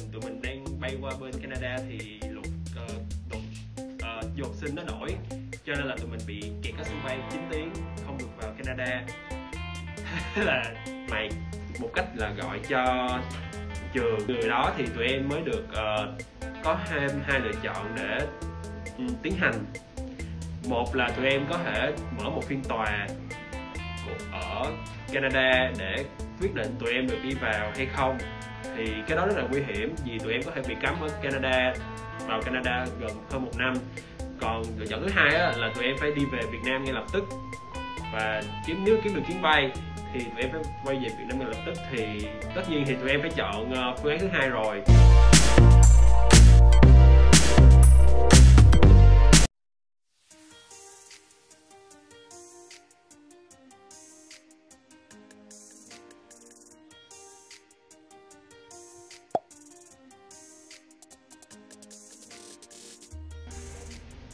mình tụi mình đang bay qua bên Canada thì luật uh, uh, du học sinh nó đổi cho nên là tụi mình bị kẹt ở sân bay 9 tiếng không được vào Canada. Là mày một cách là gọi cho trường người đó thì tụi em mới được uh, có thêm hai lựa chọn để um, tiến hành. Một là tụi em có thể mở một phiên tòa ở Canada để quyết định tụi em được đi vào hay không thì cái đó rất là nguy hiểm vì tụi em có thể bị cấm ở Canada vào Canada gần hơn một năm. Còn lựa chọn thứ hai á, là tụi em phải đi về Việt Nam ngay lập tức. Và kiếm nếu kiếm được chuyến bay thì tụi em phải quay về Việt Nam ngay lập tức. Thì tất nhiên thì tụi em phải chọn ờ, phương án thứ hai rồi.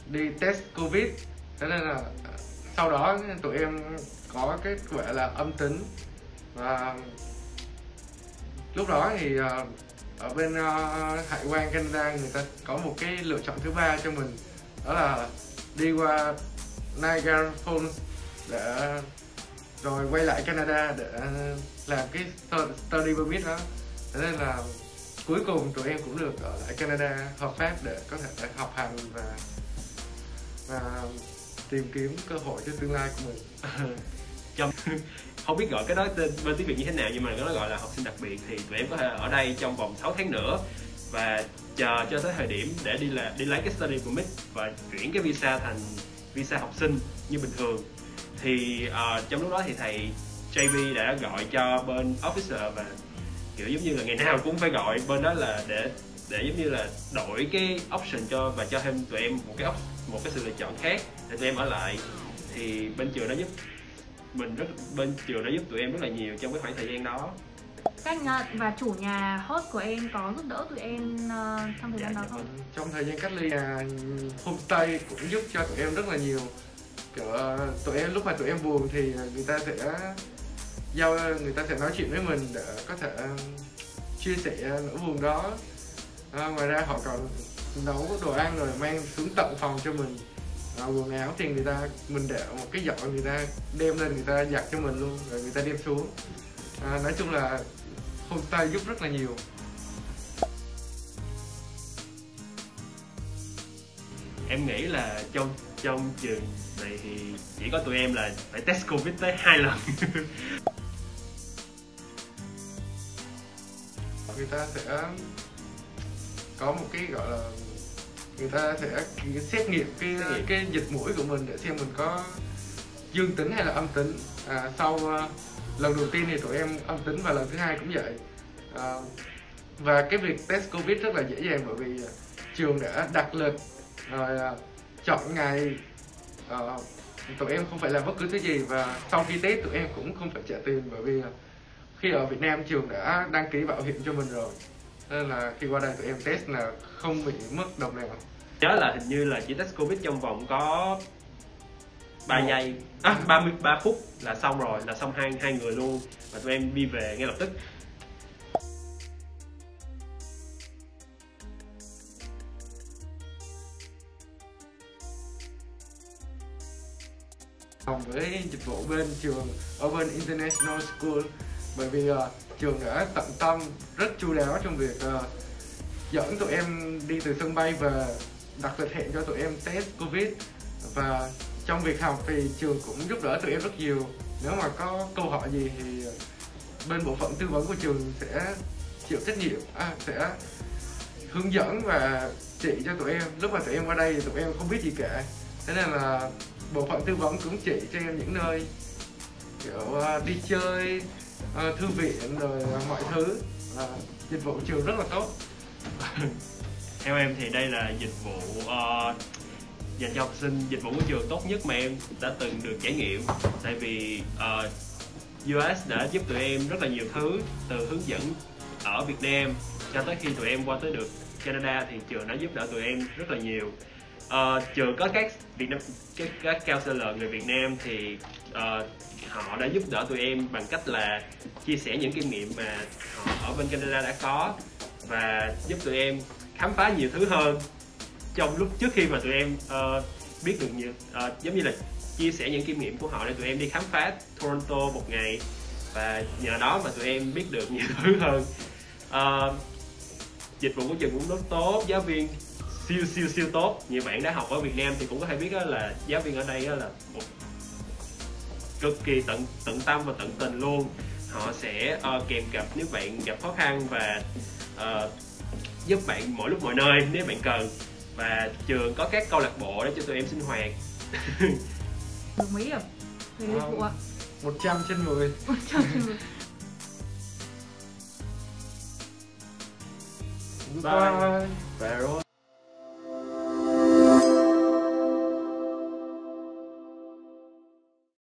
Đi test covid. Thế nên là à, sau đó tụi em có kết quả là âm tính. Và lúc đó thì à, ở bên à, hải quan, Canada người ta có một cái lựa chọn thứ ba cho mình. Đó là đi qua Niagara Falls để, rồi quay lại Canada để làm cái study permit đó. Thế nên là cuối cùng tụi em cũng được ở lại Canada hợp pháp để có thể học hành và và tìm kiếm cơ hội cho tương lai của mình. Trong không biết gọi cái đó tên bên tiếng việt như thế nào nhưng mà nó gọi là học sinh đặc biệt. Thì tụi em có thể ở đây trong vòng 6 tháng nữa và chờ cho tới thời điểm để đi là đi lấy cái study permit và chuyển cái visa thành visa học sinh như bình thường. Thì uh, trong lúc đó thì thầy JB đã gọi cho bên officer và kiểu giống như là ngày nào cũng phải gọi bên đó là để để giống như là đổi cái option cho và cho thêm tụi em một cái một cái sự lựa chọn khác để tụi em ở lại. Thì bên trường đã giúp mình rất bên trường đã giúp tụi em rất là nhiều trong cái khoảng thời gian đó. Các nhà, và chủ nhà host của em có giúp đỡ tụi em uh, trong thời gian Dạ, đó không? trong thời gian cách ly nhà homestay cũng giúp cho tụi em rất là nhiều. Kiểu ờ, tụi em lúc mà tụi em buồn thì người ta sẽ giao người ta sẽ nói chuyện với mình để có thể chia sẻ nỗi buồn đó à, ngoài ra họ còn nấu đồ ăn rồi mang xuống tận phòng cho mình. À, quần áo thì người ta mình để một cái giỏ người ta đem lên người ta giặt cho mình luôn rồi người ta đem xuống. À, nói chung là homestay giúp rất là nhiều. Em nghĩ là trong trong trường này thì chỉ có tụi em là phải test covid tới hai lần. Người ta sẽ có một cái gọi là người ta sẽ xét nghiệm cái Xét nghiệm. cái dịch mũi của mình để xem mình có dương tính hay là âm tính. À, sau uh, lần đầu tiên thì tụi em âm tính và lần thứ hai cũng vậy. À, và cái việc test covid rất là dễ dàng bởi vì uh, trường đã đặt lịch rồi uh, chọn ngày. Uh, tụi em không phải làm bất cứ thứ gì và sau khi test tụi em cũng không phải trả tiền bởi vì khi ở Việt Nam trường đã đăng ký bảo hiểm cho mình rồi nên là khi qua đây tụi em test là không bị mất đồng nào. Nhớ là hình như là chỉ test covid trong vòng có 3 giây. À 33 phút là xong rồi là xong hai hai người luôn. Và tụi em đi về ngay lập tức. Cùng với dịch vụ bên trường ở bên International School bởi vì uh, trường đã tận tâm rất chu đáo trong việc uh, dẫn tụi em đi từ sân bay và đặt lịch hẹn cho tụi em test covid. Và trong việc học thì trường cũng giúp đỡ tụi em rất nhiều. Nếu mà có câu hỏi gì thì ờ, bên bộ phận tư vấn của trường sẽ chịu trách nhiệm à, sẽ hướng dẫn và chỉ cho tụi em. Lúc mà tụi em qua đây thì tụi em không biết gì cả. Thế nên là bộ phận tư vấn cũng chỉ cho em những nơi kiểu đi chơi thư viện rồi mọi thứ Ờ, dịch vụ trường rất là tốt. Theo em thì đây là dịch vụ uh, dành cho học sinh dịch vụ của trường tốt nhất mà em đã từng được trải nghiệm. Tại vì ờ, uh, US đã giúp tụi em rất là nhiều thứ từ hướng dẫn ở Việt Nam cho tới khi tụi em qua tới được Canada thì trường đã giúp đỡ tụi em rất là nhiều. Ờ, uh, trường có các Việt Nam các, các counselor người Việt Nam thì uh, họ đã giúp đỡ tụi em bằng cách là chia sẻ những kinh nghiệm mà họ ở bên Canada đã có và giúp tụi em khám phá nhiều thứ hơn trong lúc trước khi mà tụi em uh, biết được nhiều uh, giống như là chia sẻ những kinh nghiệm của họ để tụi em đi khám phá Toronto một ngày và nhờ đó mà tụi em biết được nhiều thứ hơn. Uh, dịch vụ của trường cũng rất tốt giáo viên siêu siêu siêu tốt. Nhiều bạn đã học ở Việt Nam thì cũng có thể biết đó là giáo viên ở đây là một cực kỳ tận tận tâm và tận tình luôn. Họ sẽ uh, kèm cặp nếu bạn gặp khó khăn và uh, giúp bạn mỗi lúc mọi nơi nếu bạn cần. Và trường có các câu lạc bộ để cho tụi em sinh hoạt. Về dịch vụ ạ. 100 trên 10 100 trên 10 Bye. Và rồi